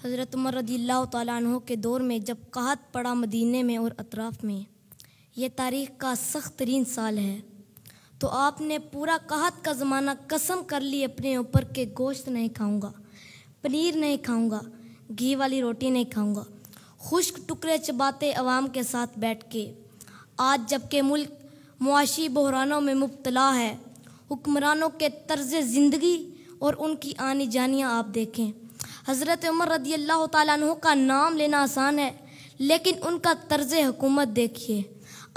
हज़रत उमर रदील्ला तु के दौर में जब कहत पड़ा मदीने में और अतराफ़ में, ये तारीख़ का सख्त तरीन साल है। तो आपने पूरा कहत का ज़माना कसम कर ली अपने ऊपर के गोश्त नहीं खाऊँगा, पनीर नहीं खाऊँगा, घी वाली रोटी नहीं खाऊँगा, खुश्क टुकड़े चबाते अवाम के साथ बैठ के। आज जबकि मुल्क मुआशी बहरानों में मुबतला है, हुक्मरानों के तर्ज ज़िंदगी और उनकी आनी जानियाँ आप देखें। हज़रत उमर रदी अल्लाह तु का नाम लेना आसान है, लेकिन उनका तर्ज हुकूमत देखिए।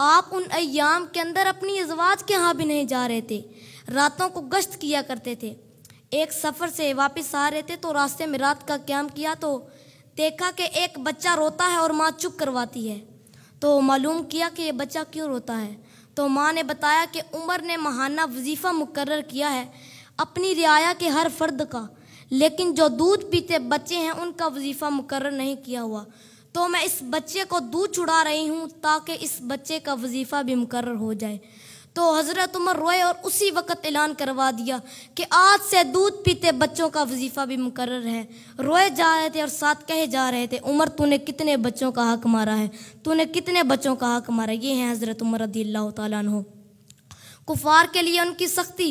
आप उन अयाम के अंदर अपनी अजवाज के यहाँ भी नहीं जा रहे थे, रातों को गश्त किया करते थे। एक सफ़र से वापस आ रहे थे तो रास्ते में रात का क्याम किया तो देखा कि एक बच्चा रोता है और माँ चुप करवाती है। तो मालूम किया कि ये बच्चा क्यों रोता है? तो माँ ने बताया कि उमर ने महाना वजीफ़ा मुकर किया है अपनी रियाया के हर फर्द का। लेकिन जो दूध पीते बच्चे हैं, उनका वजीफ़ा मुकर नहीं किया हुआ। तो मैं इस बच्चे को दूध छुड़ा रही हूँ ताकि इस बच्चे का वजीफ़ा भी मुकर हो जाए। तो हज़रत उमर रोए और उसी वक़्त ऐलान करवा दिया कि आज से दूध पीते बच्चों का वजीफ़ा भी मुकर है। रोए जा रहे थे और साथ कहे जा रहे थे, उमर, तूने कितने बच्चों का हक मारा है? तूने कितने बच्चों का हक मारा? ये हैं हज़रत उमर रदी अल्लाह तु कुफार के लिए उनकी सख्ती,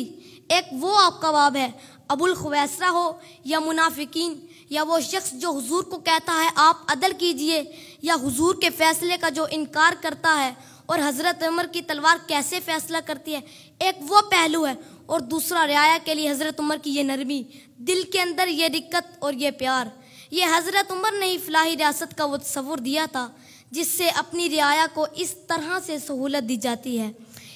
एक वो आपका बाब है अबुल खवैसरा हो या मुनाफिकीन, या वो शख्स जो हुजूर को कहता है, आप अदल कीजिए, या हुजूर के फ़ैसले का जो इनकार करता है, और हज़रत उमर की तलवार कैसे फ़ैसला करती है? एक वो पहलू है। और दूसरा रियाया के लिए हज़रत उमर की ये नरमी, दिल के अंदर ये दिक्कत और ये प्यार। ये हज़रत उमर ने ही फलाही रियासत का वो तस्वुर दिया था, जिससे अपनी रियाया को इस तरह से सहूलत दी जाती है।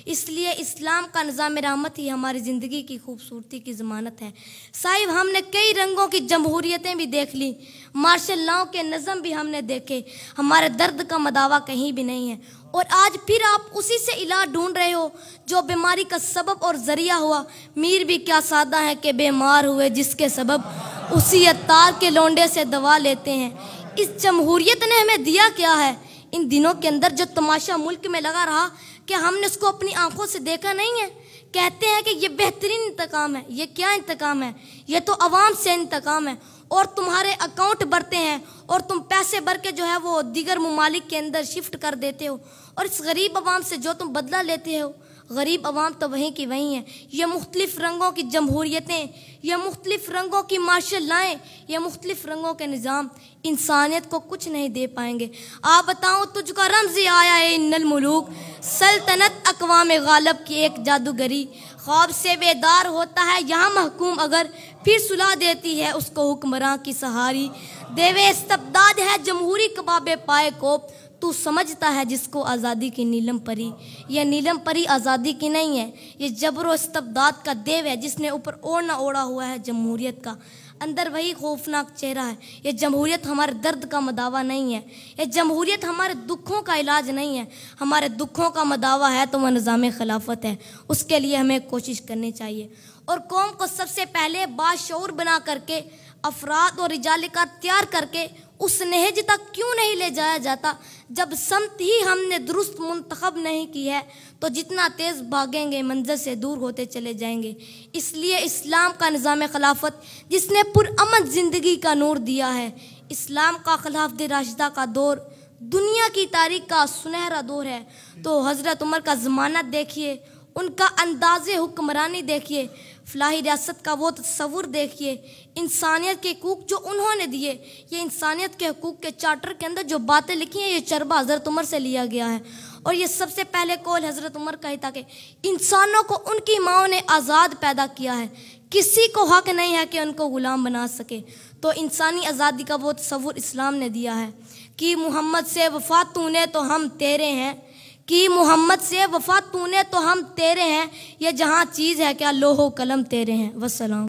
इसलिए इस्लाम का निज़ाम रहमत ही हमारी ज़िंदगी की खूबसूरती की ज़मानत है। साहिब, हमने कई रंगों की जमहूरियतें भी देख ली, मार्शल लाओ के नज़म भी हमने देखे, हमारे दर्द का मदावा कहीं भी नहीं है। और आज फिर आप उसी से इलाज ढूंढ रहे हो, जो बीमारी का सबब और ज़रिया हुआ। मीर भी क्या सादा है कि बीमार हुए, जिसके सबब उसी अतार के लोंडे से दवा लेते हैं। इस जमहूरियत ने हमें दिया क्या है? इन दिनों के अंदर जो तमाशा मुल्क में लगा रहा कि हमने उसको अपनी आँखों से देखा नहीं है। कहते हैं कि ये बेहतरीन इंतकाम है। ये क्या इंतकाम है? ये तो आवाम से इंतकाम है। और तुम्हारे अकाउंट बढ़ते हैं और तुम पैसे भर के जो है वो दीगर ममालिक के अंदर शिफ्ट कर देते हो। और इस गरीब आवाम से जो तुम बदला लेते हो गरीब आवाम तो वहीं की वहीं है। ये मुख्तलिफ़ रंगों की जमहूरियतें, ये मुख्तलिफ़ रंगों की मार्शल लाएँ, ये मुख्तलिफ़ रंगों के निज़ाम इंसानियत को कुछ नहीं दे पाएँगे। आप बताओ तुझका रमज आया है इन्नल मुलूक। सल्तनत अकवाम गालब की एक जादूगरी। ख्वाब से बेदार होता है, यहाँ महकूम अगर फिर सुला देती है उसको हुक्मरान की सहारी। देवे इस्तबदाद है जमहूरी कबाबे पाए कोप तू समझता है जिसको आज़ादी की नीलम परी। यह नीलम परी आज़ादी की नहीं है। ये जबर इस्तबदाद का देव है जिसने ऊपर ओढ़ना ओढ़ा हुआ है जमहूरियत का। अंदर वही खौफनाक चेहरा है। यह जमहूरियत हमारे दर्द का मदावा नहीं है। यह जमहूरियत हमारे दुखों का इलाज नहीं है। हमारे दुखों का मदावा है तो वह निज़ाम खिलाफत है। उसके लिए हमें कोशिश करनी चाहिए। और कौम को सबसे पहले बाशूर बना करके, अफराद और रिजालिका तैयार करके उस नहज तक क्यों नहीं ले जाया जाता? जब समत ही हमने दुरुस्त मंतखब नहीं की है तो जितना तेज़ भागेंगे, मंजर से दूर होते चले जाएँगे। इसलिए इस्लाम का निज़ाम खिलाफत, जिसने पुरअमन ज़िंदगी का नूर दिया है, इस्लाम का खिलाफ राशिदा का दौर, दुनिया की तारीख का सुनहरा दौर है। तो हज़रत उमर का ज़मानत देखिए, उनका अंदाज हुक्मरानी देखिए फलाही रियासत का वो तस्वुर देखिए। इंसानियत के हकूक़ जो उन्होंने दिए, ये इंसानियत के हकूक़ के चार्टर के अंदर जो बातें लिखी हैं, ये चरबा हज़रत उमर से लिया गया है। और ये सबसे पहले कौल हज़रत उमर का ही था कि इंसानों को उनकी माओ ने आज़ाद पैदा किया है। किसी को हक नहीं है कि उनको ग़ुलाम बना सके। तो इंसानी आज़ादी का वो तस्वुर इस्लाम ने दिया है कि मोहम्मद से वफा तूने तो हम तेरे हैं कि मोहम्मद से वफा तूने तो हम तेरे हैं, ये जहाँ चीज़ है, क्या लोहो कलम तेरे हैं? वसलाम